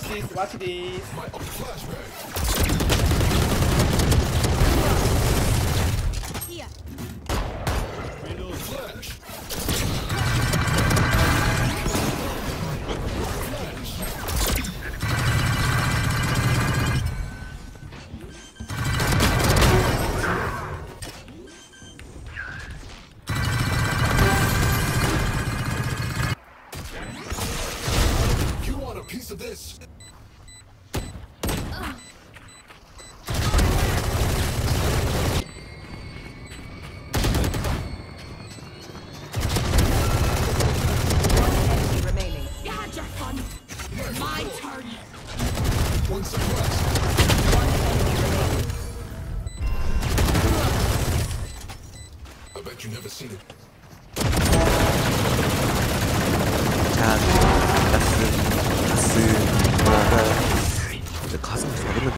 this, watch this. I bet you never seen it. 자, 数の人